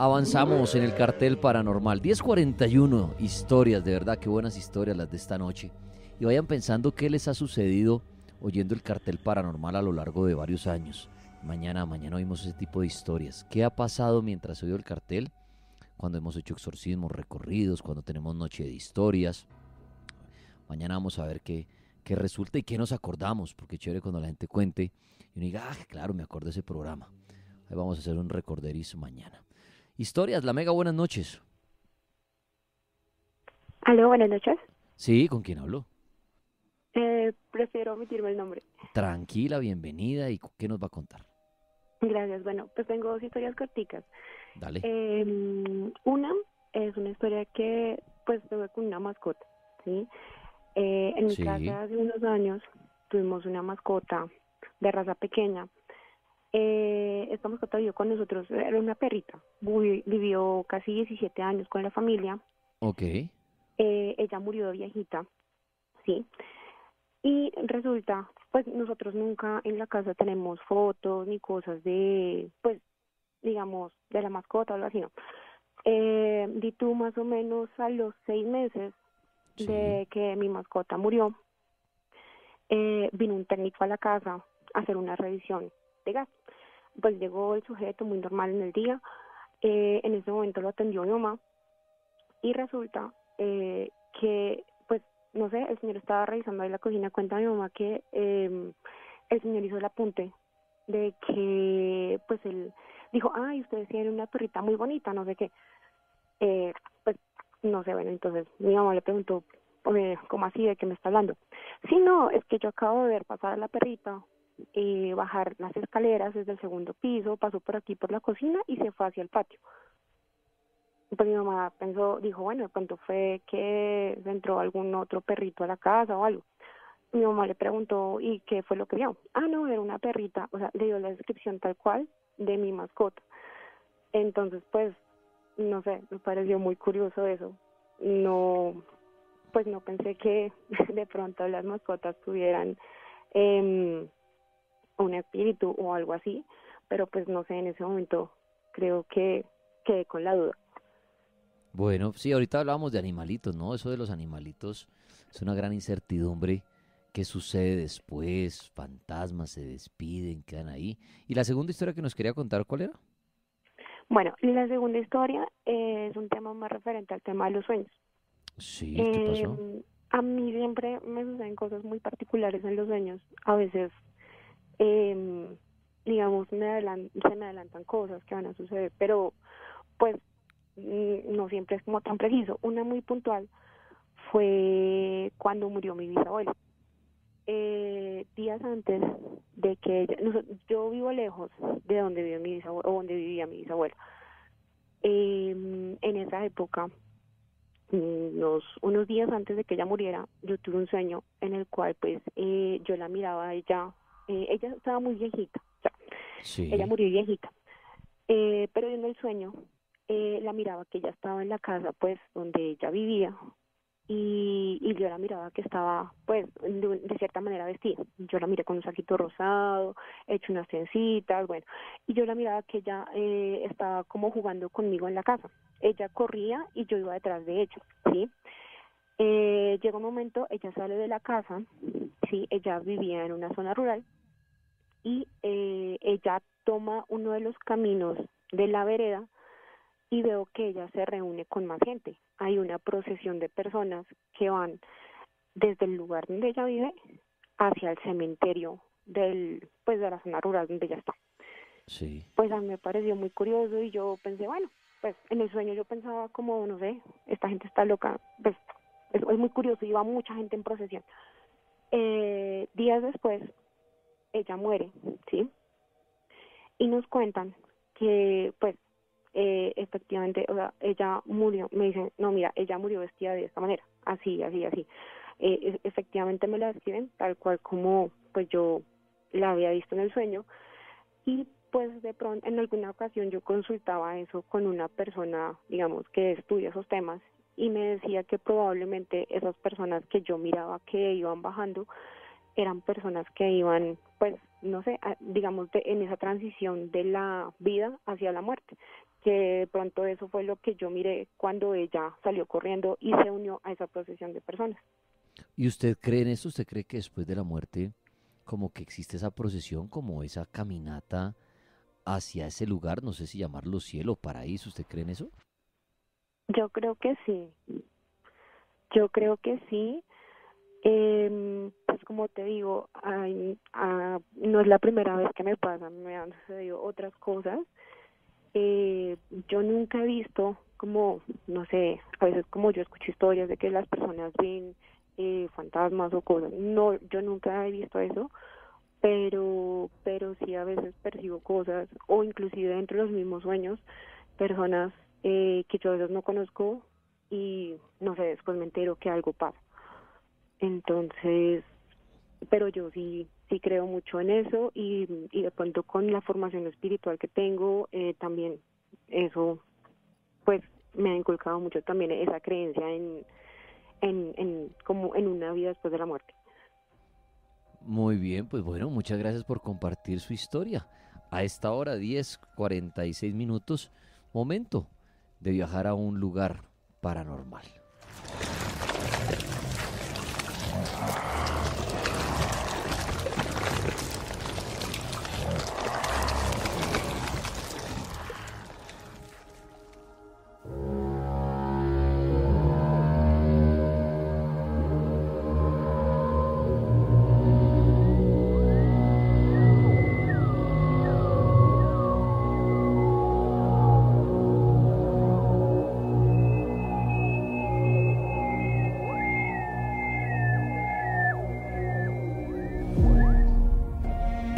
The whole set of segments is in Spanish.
avanzamos en el cartel paranormal. 1041 historias, de verdad, qué buenas historias las de esta noche. Y vayan pensando qué les ha sucedido oyendo el cartel paranormal a lo largo de varios años. Mañana, mañana oímos ese tipo de historias. ¿Qué ha pasado mientras oído el cartel? Cuando hemos hecho exorcismos, recorridos, cuando tenemos noche de historias. Mañana vamos a ver qué, qué resulta y qué nos acordamos, porque chévere cuando la gente cuente y uno diga, ah, claro, me acuerdo de ese programa. Ahí vamos a hacer un recorderizo mañana. Historias, la mega, buenas noches. Aló, buenas noches. Sí, ¿con quién hablo? Eh, prefiero omitirme el nombre. Tranquila, bienvenida. ¿Y qué nos va a contar? Gracias. Bueno, pues tengo dos historias corticas. Dale. Eh, una es una historia que pues tuve con una mascota, ¿sí? Eh, en mi Sí. casa hace unos años tuvimos una mascota de raza pequeña. Eh, esta mascota vivió con nosotros, era una perrita. Vi- Vivió casi 17 años con la familia. Ok. Eh, ella murió de viejita, ¿sí? Y resulta, pues nosotros nunca en la casa tenemos fotos ni cosas de, pues, digamos, de la mascota o algo así, ¿no? Eh, di tú más o menos a los seis meses Sí. de que mi mascota murió, eh, vino un técnico a la casa a hacer una revisión de gas. Pues llegó el sujeto muy normal en el día, eh, en ese momento lo atendió mi mamá y resulta eh, que, pues, no sé, el señor estaba revisando ahí la cocina, cuenta mi mamá que eh, el señor hizo el apunte de que, pues, él dijo, ay, ustedes tienen una perrita muy bonita, no sé qué. Eh, pues, no sé, bueno, entonces mi mamá le preguntó, ¿cómo así? ¿De qué me está hablando? Sí, no, es que yo acabo de ver pasar a la perrita, eh, bajar las escaleras desde el segundo piso, pasó por aquí por la cocina y se fue hacia el patio. Pues mi mamá pensó, dijo, bueno, de fue que entró algún otro perrito a la casa o algo. Mi mamá le preguntó, ¿y qué fue lo que vio? Ah, no, era una perrita, o sea, le dio la descripción tal cual de mi mascota. Entonces, pues, no sé, me pareció muy curioso eso. No, pues no pensé que de pronto las mascotas tuvieran em, un espíritu o algo así, pero pues no sé, en ese momento creo que quedé con la duda. Bueno, sí, ahorita hablábamos de animalitos, ¿no? Eso de los animalitos es una gran incertidumbre. ¿Qué sucede después? Fantasmas se despiden, quedan ahí. Y la segunda historia que nos quería contar, ¿cuál era? Bueno, la segunda historia es un tema más referente al tema de los sueños. Sí, ¿qué pasó? Eh, a mí siempre me suceden cosas muy particulares en los sueños. A veces, eh, digamos, me se me adelantan cosas que van a suceder, pero pues mm, no siempre es como tan preciso. Una muy puntual fue cuando murió mi bisabuela. Eh, días antes de que ella, yo vivo lejos de donde vive mi donde vivía mi bisabuela. Eh, en esa época unos, unos días antes de que ella muriera, yo tuve un sueño en el cual pues eh, yo la miraba a ella, eh, ella estaba muy viejita, o sea, Sí. ella murió viejita, eh, pero yo en el sueño eh, la miraba que ella estaba en la casa pues donde ella vivía y, y yo la miraba que estaba pues de, de cierta manera vestida, yo la miré con un saquito rosado, hecho unas trencitas, bueno, y yo la miraba que ella eh, estaba como jugando conmigo en la casa ella corría y yo iba detrás de ella, ¿sí? Eh, llega un momento, ella sale de la casa, ¿sí? Ella vivía en una zona rural y eh, ella toma uno de los caminos de la vereda y veo que ella se reúne con más gente. Hay una procesión de personas que van desde el lugar donde ella vive hacia el cementerio del, pues de la zona rural donde ella está Sí. pues a mí me pareció muy curioso y yo pensé, bueno, pues en el sueño yo pensaba como, no sé, esta gente está loca, pues es, es muy curioso, iba mucha gente en procesión. Eh, días después, ella muere, ¿sí? Y nos cuentan que, pues, eh, efectivamente, o sea, ella murió, me dicen, no, mira, ella murió vestida de esta manera, así, así, así. Eh, efectivamente me la describen tal cual como, pues yo la había visto en el sueño y pues de pronto en alguna ocasión yo consultaba eso con una persona, digamos, que estudia esos temas y me decía que probablemente esas personas que yo miraba que iban bajando eran personas que iban, pues, no sé, digamos, de- en esa transición de la vida hacia la muerte. que de pronto eso fue lo que yo miré cuando ella salió corriendo y se unió a esa procesión de personas. ¿Y usted cree en eso? ¿Usted cree que después de la muerte como que existe esa procesión, como esa caminata hacia ese lugar, no sé si llamarlo cielo, paraíso, ¿usted cree en eso? Yo creo que sí. Yo creo que sí. Eh, pues como te digo, ay, ah, no es la primera vez que me pasa, me han sucedido otras cosas. Eh, yo nunca he visto como, no sé, a veces como yo escucho historias de que las personas ven eh, fantasmas o cosas. No, yo nunca he visto eso, pero, pero sí a veces percibo cosas o inclusive dentro de los mismos sueños, personas eh, que yo a veces no conozco y no sé, después me entero que algo pasa. Entonces, pero yo sí sí creo mucho en eso y, de pronto con la formación espiritual que tengo eh, también eso pues me ha inculcado mucho también esa creencia en, en, en como en una vida después de la muerte. Muy bien, pues bueno, muchas gracias por compartir su historia. A esta hora, 10, 46 minutos, momento de viajar a un lugar paranormal.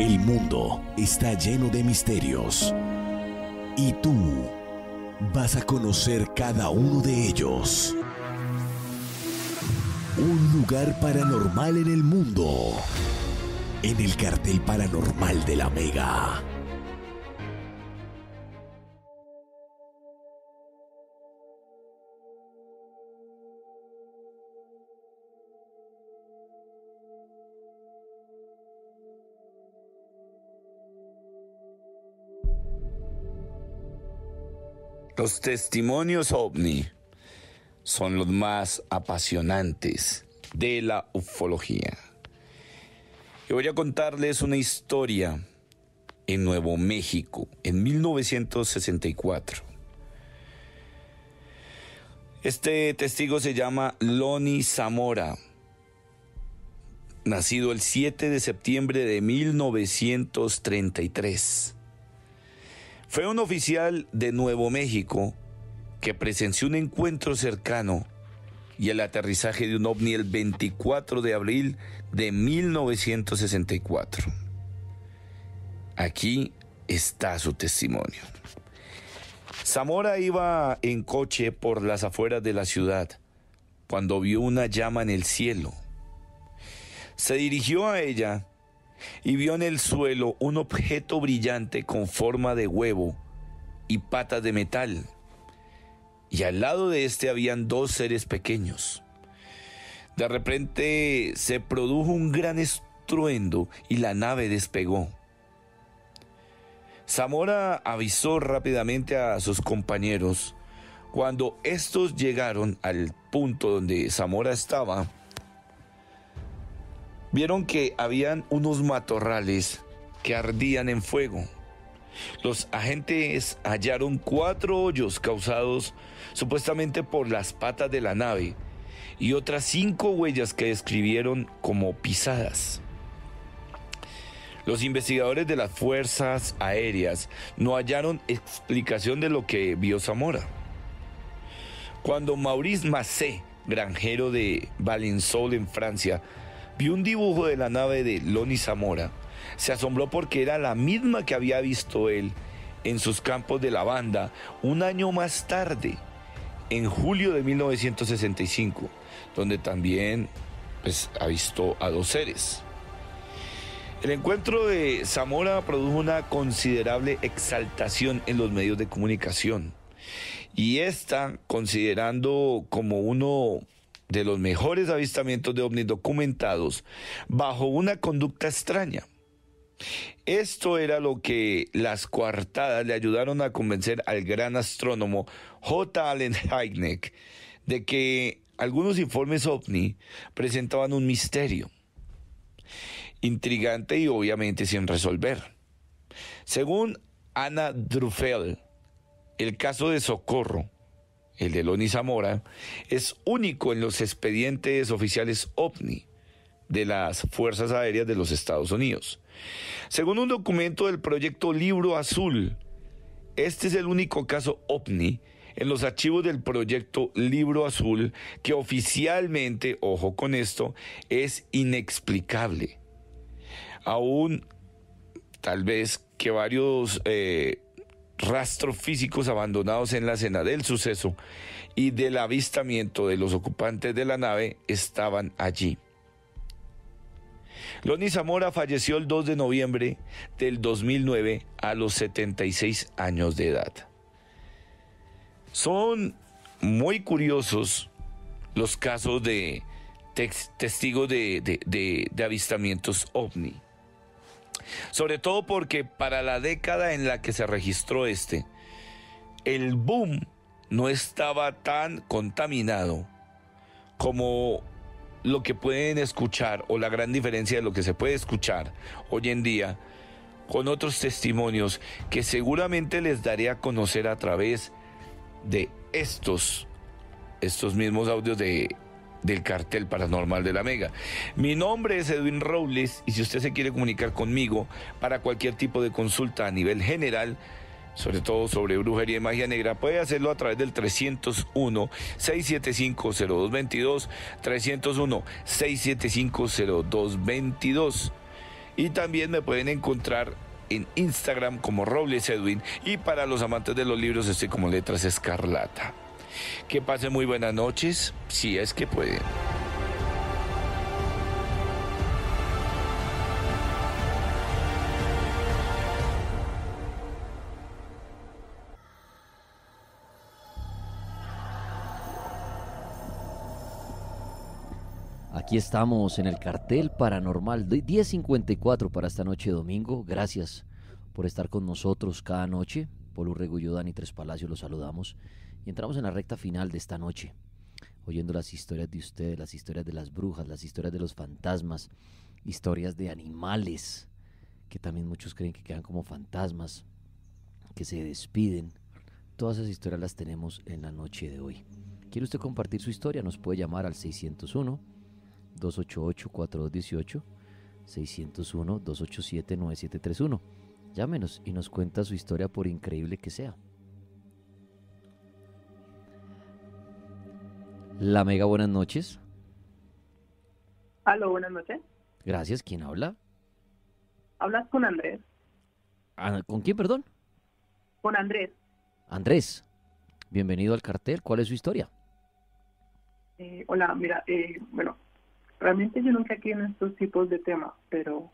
El mundo está lleno de misterios. Y tú vas a conocer cada uno de ellos. Un lugar paranormal en el mundo. En el cartel paranormal de la Mega. Los testimonios ovni son los más apasionantes de la ufología. Y voy a contarles una historia en Nuevo México, en 1964. Este testigo se llama Loni Zamora, nacido el 7 de septiembre de 1933. Fue un oficial de Nuevo México que presenció un encuentro cercano y el aterrizaje de un ovni el 24 de abril de 1964. Aquí está su testimonio. Zamora iba en coche por las afueras de la ciudad cuando vio una llama en el cielo. Se dirigió a ella y vio en el suelo un objeto brillante con forma de huevo y patas de metal. Y al lado de este habían dos seres pequeños. De repente se produjo un gran estruendo y la nave despegó. Zamora avisó rápidamente a sus compañeros. Cuando estos llegaron al punto donde Zamora estaba, vieron que habían unos matorrales que ardían en fuego. Los agentes hallaron cuatro hoyos causados supuestamente por las patas de la nave y otras cinco huellas que describieron como pisadas. Los investigadores de las fuerzas aéreas no hallaron explicación de lo que vio Zamora. Cuando Maurice Massé, granjero de Valensole en Francia, vio un dibujo de la nave de Loni Zamora, se asombró porque era la misma que había visto él en sus campos de lavanda un año más tarde, en julio de 1965, donde también pues, visto a dos seres. El encuentro de Zamora produjo una considerable exaltación en los medios de comunicación. Y esta, considerando como uno de los mejores avistamientos de ovnis documentados bajo una conducta extraña. Esto era lo que las coartadas le ayudaron a convencer al gran astrónomo J. Allen Hynek de que algunos informes ovni presentaban un misterio intrigante y obviamente sin resolver. Según Ana Druffel, el caso de Socorro, el de Loni Zamora, es único en los expedientes oficiales OVNI de las Fuerzas Aéreas de los Estados Unidos. Según un documento del proyecto Libro Azul, este es el único caso OVNI en los archivos del proyecto Libro Azul que oficialmente, ojo con esto, es inexplicable. Aún tal vez que varios eh, rastros físicos abandonados en la escena del suceso y del avistamiento de los ocupantes de la nave estaban allí. Loni Zamora falleció el 2 de noviembre del 2009 a los 76 años de edad. Son muy curiosos los casos de testigos de, de avistamientos ovni. Sobre todo porque para la década en la que se registró este, el boom no estaba tan contaminado como lo que pueden escuchar o la gran diferencia de lo que se puede escuchar hoy en día con otros testimonios que seguramente les daré a conocer a través de estos estos mismos audios de del cartel paranormal de la Mega. Mi nombre es Edwin Robles y si usted se quiere comunicar conmigo para cualquier tipo de consulta a nivel general, sobre todo sobre brujería y magia negra, puede hacerlo a través del 301-675-0222, 301-675-0222. Y también me pueden encontrar en Instagram como Robles Edwin y para los amantes de los libros estoy como Letras Escarlata. Que pasen muy buenas noches, si es que pueden. Aquí estamos en el cartel paranormal 1054 para esta noche domingo. Gracias por estar con nosotros cada noche. Polo Regullo, Dani Tres Palacios, los saludamos. Y entramos en la recta final de esta noche, oyendo las historias de ustedes, las historias de las brujas, las historias de los fantasmas, historias de animales, que también muchos creen que quedan como fantasmas, que se despiden. Todas esas historias las tenemos en la noche de hoy. ¿Quiere usted compartir su historia? Nos puede llamar al 601-288-4218, 601-287-9731. Llámenos y nos cuenta su historia por increíble que sea. La Mega, buenas noches. Aló, buenas noches. Gracias, ¿quién habla? Hablas con Andrés. Ah, ¿Con quién, perdón? Con Andrés. Andrés, bienvenido al cartel. ¿Cuál es su historia? Eh, hola, mira, eh, bueno, realmente yo nunca aquí en estos tipos de temas, pero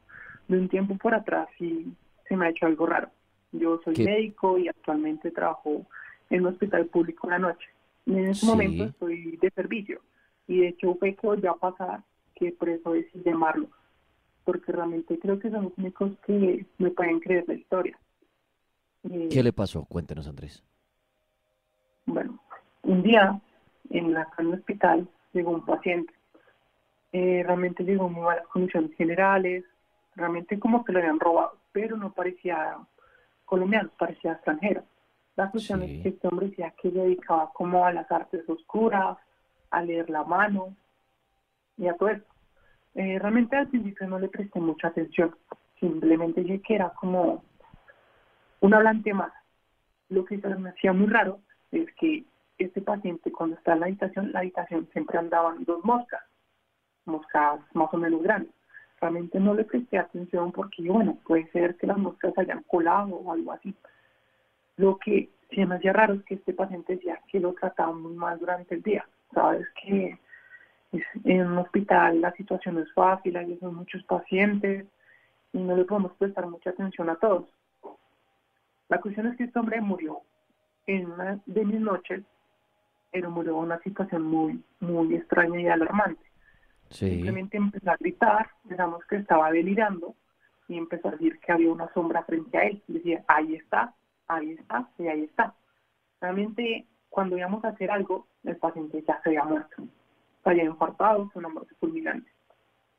de un tiempo por atrás sí se me ha hecho algo raro. Yo soy médico y actualmente trabajo en un hospital público en la noche. En ese momento estoy de servicio y de hecho fue que volvió a pasar que por eso decidí llamarlo, porque realmente creo que son los únicos que me pueden creer la historia. Eh, ¿Qué le pasó? Cuéntenos, Andrés. Bueno, un día en la en el hospital llegó un paciente. Eh, realmente llegó en muy malas condiciones generales, realmente como que lo habían robado, pero no parecía colombiano, parecía extranjero. La cuestión es que este hombre decía que dedicaba como a las artes oscuras, a leer la mano y a todo eso. Eh, realmente al principio no le presté mucha atención, simplemente dije que era como un hablante más. Lo que me hacía muy raro es que este paciente cuando está en la habitación, la habitación siempre andaban dos moscas, moscas más o menos grandes. Realmente no le presté atención porque, bueno, puede ser que las moscas hayan colado o algo así. Lo que sí me hacía raro es que este paciente decía que lo trataba muy mal durante el día. Sabes que en un hospital la situación no es fácil, hay muchos pacientes y no le podemos prestar mucha atención a todos. La cuestión es que este hombre murió en una de mis noches, pero murió en una situación muy, muy extraña y alarmante. Simplemente empezó a gritar, pensamos que estaba delirando, y empezó a decir que había una sombra frente a él. Decía, ahí está, ahí está y ahí está. Realmente, cuando íbamos a hacer algo, el paciente ya se había muerto. Se había infartado, fue una muerte fulminante.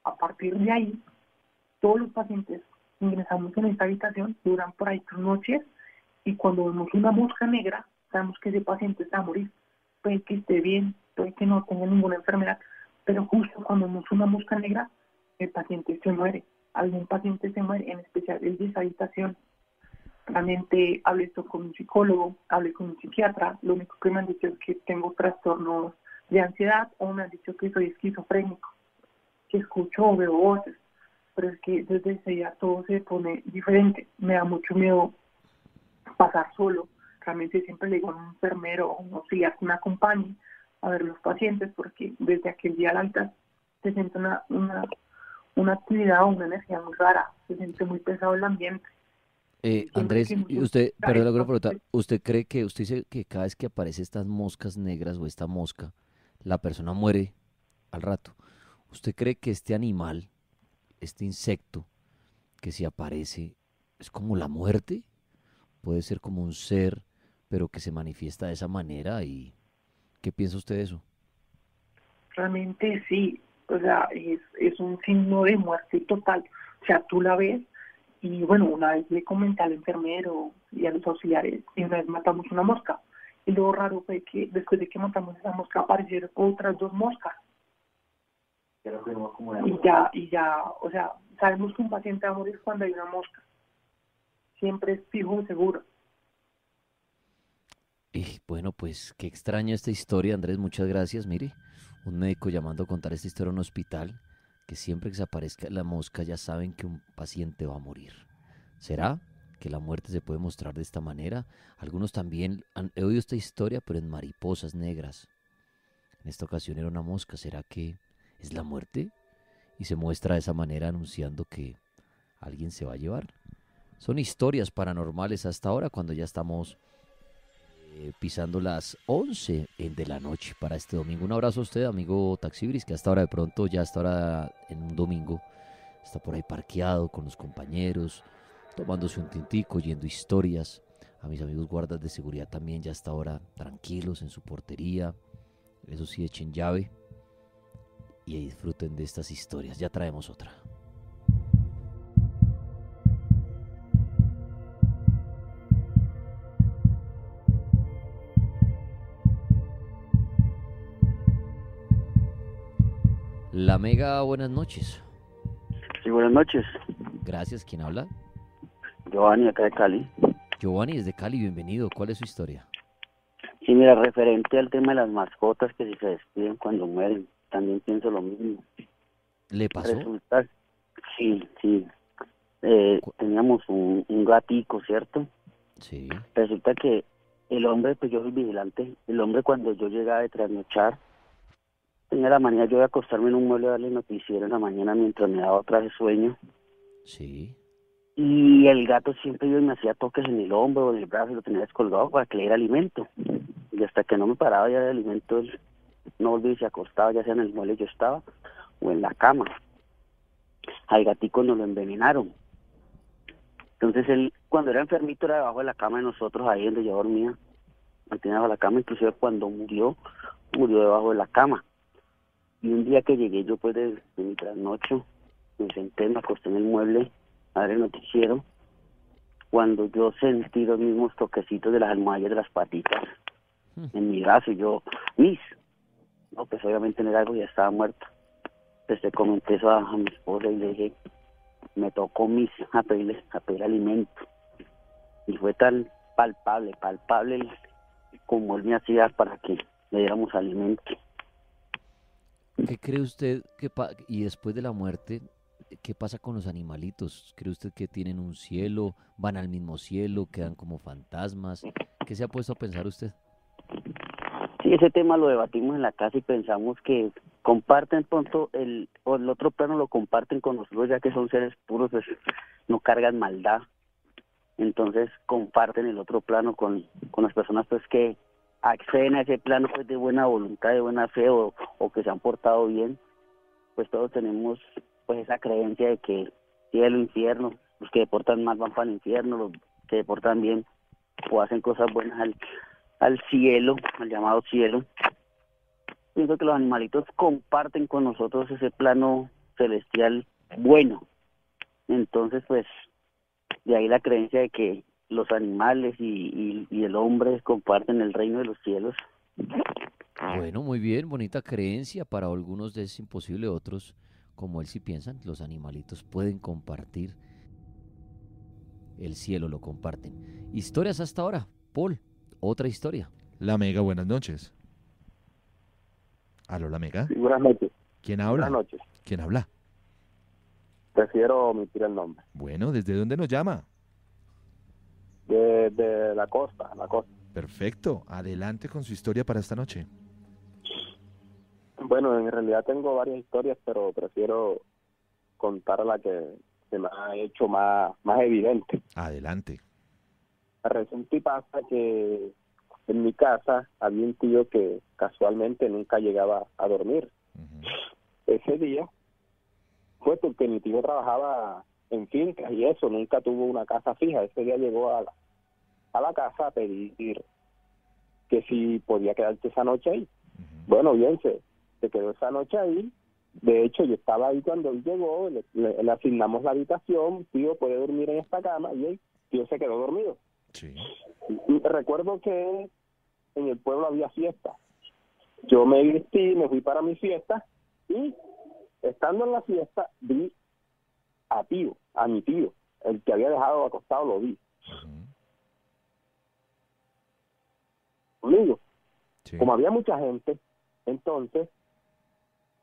A partir de ahí, todos los pacientes ingresamos en esta habitación, duran por ahí tres noches, y cuando vemos una mosca negra, sabemos que ese paciente está a morir. Puede que esté bien, puede que no tenga ninguna enfermedad, pero justo cuando vemos una mosca negra, el paciente se muere. Algún paciente se muere, en especial el de esa habitación. Realmente hablé esto con un psicólogo, hablé con un psiquiatra, lo único que me han dicho es que tengo trastornos de ansiedad o me han dicho que soy esquizofrénico, que escucho o veo voces, pero es que desde ese día todo se pone diferente. Me da mucho miedo pasar solo. Realmente siempre le digo a un enfermero o un auxiliar que me acompañe a ver los pacientes porque desde aquel día al alta se siente una, una, una actividad o una energía muy rara, se siente muy pesado el ambiente. Eh, Andrés, usted, perdón, ¿usted cree que, usted dice que cada vez que aparece estas moscas negras o esta mosca, la persona muere al rato? ¿Usted cree que este animal, este insecto que si aparece, es como la muerte? Puede ser como un ser, pero que se manifiesta de esa manera y ¿qué piensa usted de eso? Realmente sí, o sea, es, es un signo de muerte total. O sea, tú la ves y bueno, una vez le comenté al enfermero y a los auxiliares y una vez matamos una mosca. Y lo raro fue que después de que matamos esa mosca aparecieron otras dos moscas. Y ya, y ya, o sea, sabemos que un paciente va a morir cuando hay una mosca. Siempre es fijo seguro. Y bueno, pues qué extraña esta historia, Andrés, muchas gracias. Mire, un médico llamando a contar esta historia en un hospital que siempre que se aparezca la mosca ya saben que un paciente va a morir. ¿Será que la muerte se puede mostrar de esta manera? Algunos también han oído esta historia, pero en mariposas negras. En esta ocasión era una mosca. ¿Será que es la muerte? Y se muestra de esa manera anunciando que alguien se va a llevar. Son historias paranormales hasta ahora cuando ya estamos eh, pisando las 11 de la noche para este domingo. Un abrazo a usted, amigo Taxibris, que hasta ahora de pronto, ya hasta ahora en un domingo, está por ahí parqueado con los compañeros, tomándose un tintico, oyendo historias. A mis amigos guardas de seguridad también ya hasta ahora tranquilos en su portería. Eso sí, echen llave y disfruten de estas historias. Ya traemos otra. La Mega, buenas noches. Sí, buenas noches. Gracias, ¿quién habla? Giovanni, acá de Cali. Giovanni, desde Cali, bienvenido. ¿Cuál es su historia? Sí, mira, referente al tema de las mascotas que si se despiden cuando mueren, también pienso lo mismo. ¿Le pasó? Resulta, sí, sí. Eh, teníamos un, un gatico, ¿cierto? Sí. Resulta que el hombre, pues yo soy vigilante, el hombre cuando yo llegaba de trasnochar, tenía la manía yo de acostarme en un mueble a darle noticiero en la mañana mientras me daba otra vez sueño. Sí. Y el gato siempre yo me hacía toques en el hombro o en el brazo y lo tenía descolgado para que le diera alimento. Y hasta que no me paraba ya de alimento, él no volvía y se acostaba, ya sea en el mueble yo estaba o en la cama. Al gatico nos lo envenenaron. Entonces él, cuando era enfermito, era debajo de la cama de nosotros, ahí donde yo dormía. Mantenía debajo de la cama, inclusive cuando murió, murió debajo de la cama. Y un día que llegué yo pues de, mi trasnocho, me senté, me acosté en el mueble a ver el noticiero, cuando yo sentí los mismos toquecitos de las almohadillas de las patitas en mi brazo, y yo, mis, no, pues obviamente no era algo, ya estaba muerto. Pues le comenté eso a, mi esposa y le dije, me tocó mis a pedirle, a pedir alimento. Y fue tan palpable, palpable como él me hacía para que le diéramos alimento. ¿Qué cree usted que y después de la muerte, qué pasa con los animalitos? ¿Cree usted que tienen un cielo, van al mismo cielo, quedan como fantasmas? ¿Qué se ha puesto a pensar usted? Sí, ese tema lo debatimos en la casa y pensamos que comparten pronto el o el otro plano lo comparten con nosotros ya que son seres puros, pues no cargan maldad. Entonces comparten el otro plano con, con las personas pues que acceden a ese plano pues de buena voluntad, de buena fe o, que se han portado bien, pues todos tenemos pues esa creencia de que cielo, infierno. Los que deportan mal van para el infierno, los que deportan bien o hacen cosas buenas al, al cielo, al llamado cielo. Pienso que los animalitos comparten con nosotros ese plano celestial bueno. Entonces, pues, de ahí la creencia de que los animales y, y, el hombre comparten el reino de los cielos. Bueno, muy bien, bonita creencia. Para algunos es imposible, otros, como él sí piensan, los animalitos pueden compartir el cielo, lo comparten. Historias hasta ahora. Paul, otra historia. La Mega, buenas noches. ¿Aló, La Mega? buenas noches. ¿Quién habla? Buenas noches. ¿Quién habla? Prefiero omitir el nombre. Bueno, ¿desde dónde nos llama? De, la costa, la costa. Perfecto. Adelante con su historia para esta noche. Bueno, en realidad tengo varias historias, pero prefiero contar la que se me ha hecho más, más evidente. Adelante. Resulta y pasa que en mi casa había un tío que casualmente nunca llegaba a dormir. Ese día fue porque mi tío trabajaba en fincas y eso, nunca tuvo una casa fija. Ese día llegó a la, a la casa a pedir que si podía quedarse esa noche ahí. Bueno, bien, se, se quedó esa noche ahí. De hecho, yo estaba ahí cuando él llegó, le, asignamos la habitación, tío puede dormir en esta cama y él, tío se quedó dormido. Sí. recuerdo que en el pueblo había fiesta. Yo me vestí, me fui para mi fiesta y estando en la fiesta vi a tío, a mi tío, el que había dejado acostado lo vi. Conmigo. Como había mucha gente, entonces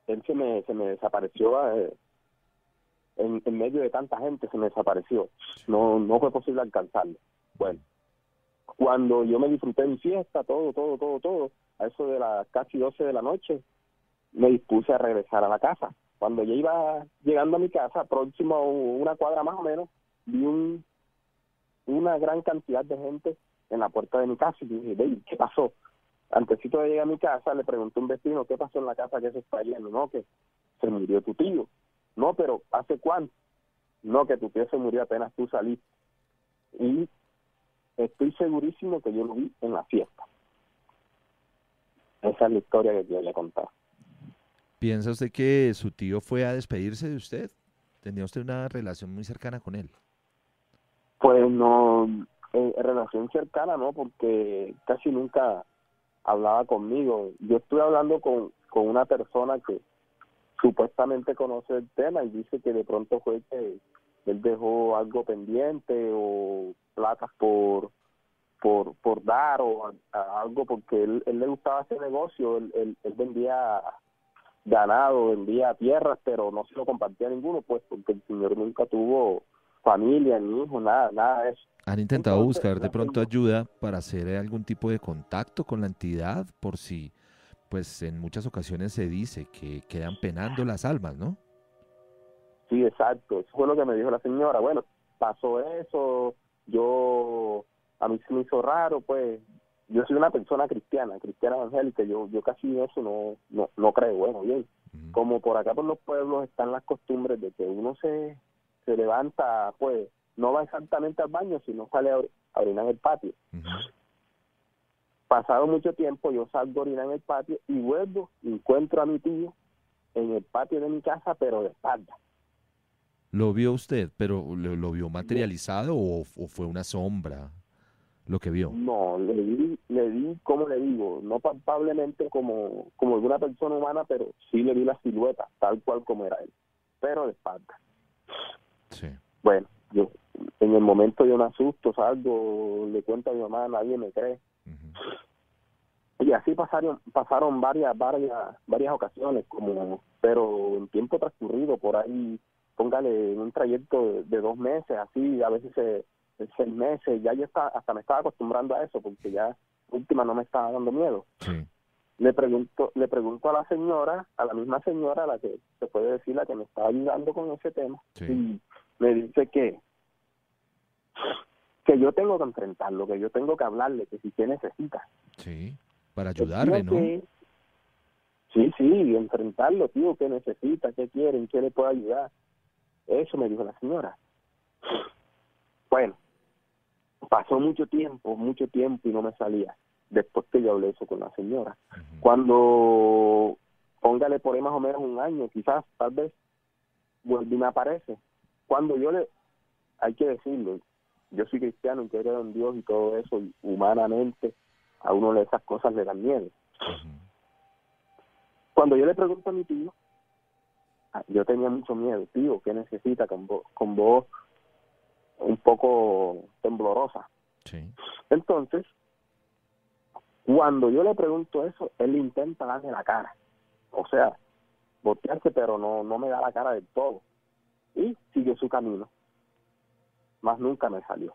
él se me, se me desapareció eh, en, en, medio de tanta gente, se me desapareció. No, no fue posible alcanzarlo. Bueno, cuando yo me disfruté mi fiesta, todo, todo, todo, todo, a eso de las casi 12 de la noche, me dispuse a regresar a la casa. Cuando yo iba llegando a mi casa, próximo a una cuadra más o menos, vi un, una gran cantidad de gente en la puerta de mi casa y dije, ¿qué pasó? Antesito de llegar a mi casa, le pregunté a un vecino, ¿qué pasó en la casa que se está yendo? No, que se murió tu tío. No, pero ¿hace cuánto? No, que tu tío se murió apenas tú saliste. Y estoy segurísimo que yo lo vi en la fiesta. Esa es la historia que quería contar. ¿Piensa usted que su tío fue a despedirse de usted? ¿Tenía usted una relación muy cercana con él? Pues no, en relación cercana no, porque casi nunca hablaba conmigo. Yo estuve hablando con, con una persona que supuestamente conoce el tema y dice que de pronto fue que él dejó algo pendiente o plata por por por dar o algo porque él, él, le gustaba hacer negocio él, él, vendía ganado vendía tierras pero no se lo compartía a ninguno pues porque el señor nunca tuvo familia ni hijo nada nada de eso han intentado buscar de pronto ayuda para hacer algún tipo de contacto con la entidad por si pues en muchas ocasiones se dice que quedan penando las almas no Sí, exacto. Eso fue lo que me dijo la señora. Bueno, pasó eso, yo, a mí se me hizo raro, pues, yo soy una persona cristiana, cristiana evangélica, yo, yo casi eso no, no, no creo. Bueno, bien, como por acá por los pueblos están las costumbres de que uno se, se levanta, pues, no va exactamente al baño, sino sale a, orinar en el patio. Pasado mucho tiempo, yo salgo a orinar en el patio y vuelvo, encuentro a mi tío en el patio de mi casa, pero de espalda. ¿Lo vio usted, pero lo, vio materializado o, fue una sombra lo que vio? No, le vi, le vi, como le digo, no palpablemente como, como alguna persona humana, pero sí le vi la silueta, tal cual como era él, pero de espalda. Sí. Bueno, yo en el momento yo me asusto, salgo, le cuento a mi mamá, nadie me cree. Y así pasaron pasaron varias varias varias ocasiones, como pero en tiempo transcurrido por ahí póngale en un trayecto de, dos meses, así, a veces de seis meses, ya yo está, hasta me estaba acostumbrando a eso, porque ya última no me estaba dando miedo. Le pregunto, le pregunto a la señora, a la misma señora, a la que se puede decir la que me está ayudando con ese tema, y me dice que que yo tengo que enfrentarlo, que yo tengo que hablarle, que si se necesita. Sí, para ayudarle, ¿no? sí, sí, enfrentarlo, tío, que necesita, qué quieren, qué le puede ayudar Eso me dijo la señora. Bueno, pasó mucho tiempo, mucho tiempo y no me salía. Después que yo hablé eso con la señora. Cuando, póngale por ahí más o menos un año, quizás, tal vez, vuelve y me aparece. Cuando yo le, hay que decirlo, yo soy cristiano y creo en Dios y todo eso, y humanamente a uno de esas cosas le dan miedo. Cuando yo le pregunto a mi tío, ah, yo tenía mucho miedo, tío, ¿qué necesita con voz, con voz un poco temblorosa? Sí. Entonces, cuando yo le pregunto eso, él intenta darme la cara. O sea, voltearse, pero no, no me da la cara del todo. Y sigue su camino. Más nunca me salió.